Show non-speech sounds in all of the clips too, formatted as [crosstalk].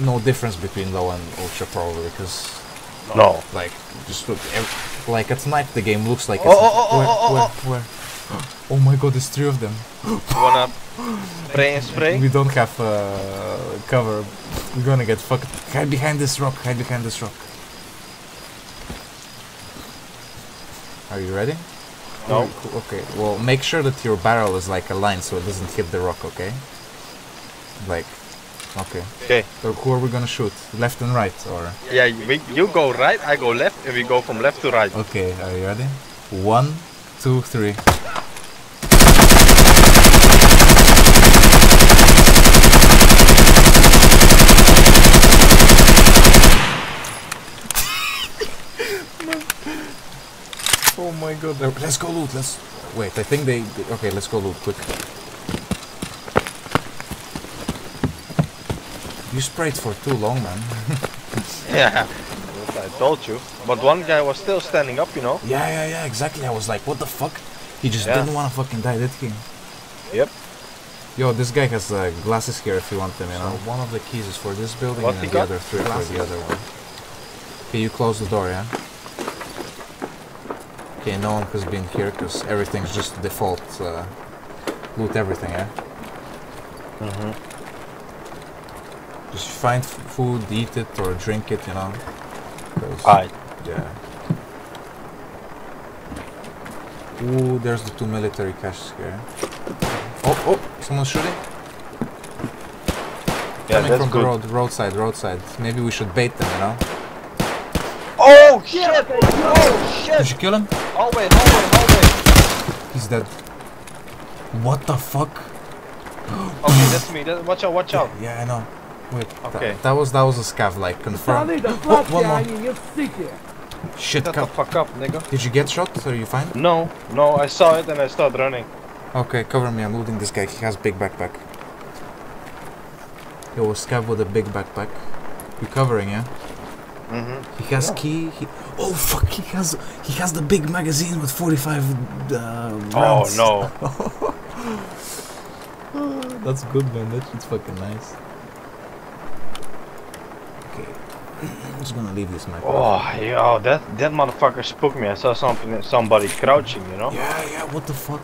no difference between low and ultra probably because No. like just look ev- like at night the game looks like Oh, it's oh, oh, oh, where, oh, where, where? [gasps] oh my god there's three of them [gasps] You wanna spray and spray? we don't have uh, cover we're gonna get fucked hide behind this rock hide behind this rock are you ready No. Okay, well, make sure that your barrel is like aligned so it doesn't hit the rock, okay? Like, okay. Okay. So who are we gonna shoot? Left and right, or? Yeah, we, you go right, I go left, and we go from left to right. Okay, are you ready? One, two, three. [laughs] Oh my god, let's go loot, let's... Wait, I think they... they- Okay, let's go loot, quick. You sprayed for too long, man. [laughs] Yeah. I told you. But one guy was still standing up, you know? Yeah, yeah, yeah, exactly. I was like, what the fuck? He just Yeah. didn't want to fucking die, did he? Yep. Yo, this guy has uh, glasses here if you want them, you know. one of the keys is for this building What and the other three for the other one. Okay, you close the door, yeah? Okay, no one has been here because everything's just default. Uh, loot everything, yeah? Mm-hmm. Just find food, eat it, or drink it, you know? Alright. Yeah. Ooh, there's the two military caches here. Oh, oh, someone's shooting? Yeah, Coming from good. the road, roadside, roadside. Maybe we should bait them, you know? Oh shit! Oh shit! Did you kill him? Oh, hallway, hallway, oh, hallway! Oh, He's dead. What the fuck? Okay, that's me. That, watch out, watch out. Yeah, I know. Wait, okay. That, that, was that was a scav like confirmed. Oh, one more. Shit, Shut the fuck up, nigga. Did you get shot? Are you fine? No, no. I saw it and I started running. Okay, cover me. I'm looting this guy. He has big backpack. He was scav with a big backpack. You covering, yeah? Mm He has yeah. key. He, oh fuck! He has he has the big magazine with 45 uh, oh, rounds. Oh no! [laughs] That's good, man. That shit's fucking nice. Okay. I'm just gonna leave this mic. Oh, yeah, oh, that that motherfucker spooked me. I saw something, somebody crouching, you know? Yeah, yeah. What the fuck?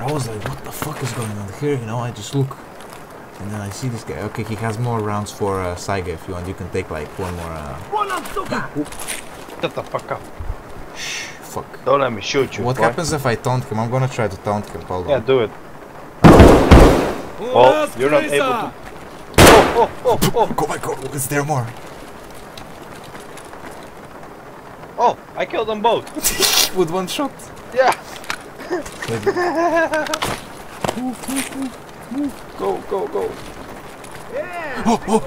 I was like, what the fuck is going on here? You know, I just look, and then I see this guy. Okay, he has more rounds for uh, Saiga. If you want, you can take like one more. Uh... [gasps] Shut the fuck up. Shh, fuck. Don't let me shoot you. What boy. happens if I taunt him? I'm gonna try to taunt him. Hold on. Yeah, do it. Well, you're not able to oh, oh, oh! Go back, go! Is there more? Oh, I killed them both! [laughs] With one shot? Yeah! move, move, move, move! Go, go, go! Yeah! Oh, oh!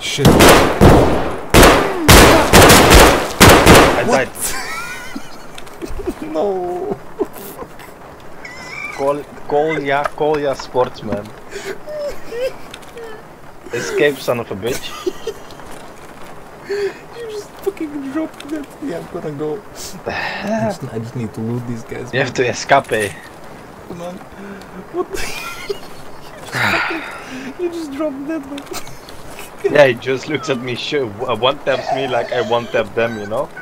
Shit! I what? died! [laughs] no! Call, call ya, call ya sportsman. [laughs] Escape, son of a bitch. You just fucking dropped that. Yeah, I'm gonna go. I just, I just need to loot these guys. You have to escape. Come on. What the? [laughs] you just dropped that one. Yeah, he just looks at me, one taps me like I one tap them, you know? [laughs]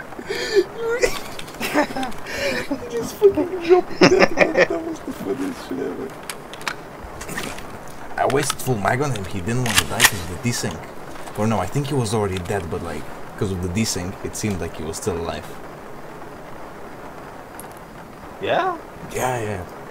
You just fucking dropped that one. That was the funniest shit ever. Wasted full mag on him. He didn't want to die because of the desync. Or no, I think he was already dead, but like, because of the desync, it seemed like he was still alive. Yeah? Yeah, yeah.